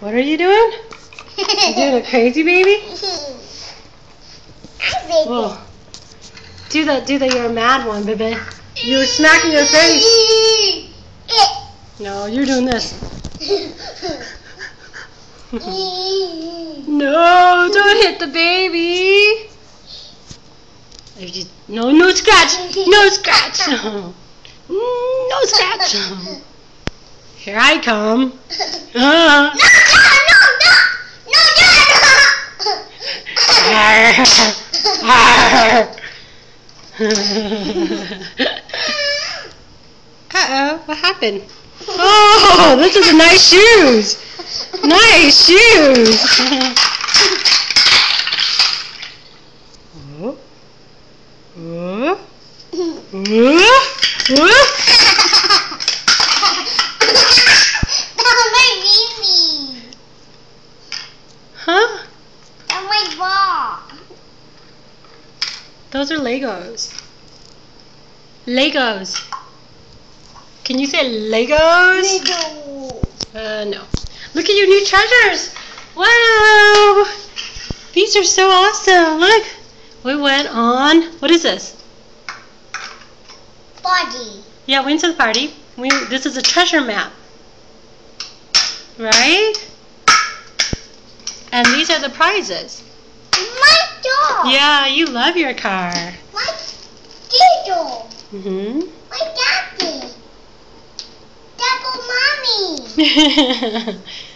What are you doing? You doing a crazy baby? Whoa. Do the do the you're a mad one, baby. You were smacking your face. No, you're doing this. no, don't hit the baby. No, no scratch. No scratch. No scratch. Here I come. Uh. Uh-oh, what happened? Oh, this is a nice shoes. Nice shoes. oh. Oh. Oh. Oh. Those are Legos. Legos. Can you say Legos? Lego. Uh, no. Look at your new treasures. Wow. These are so awesome. Look. We went on, what is this? Body. Yeah, we went to the party. We, this is a treasure map. Right? And these are the prizes. Dog. Yeah, you love your car. My diddle. Mm-hmm. My daddy. Double mommy.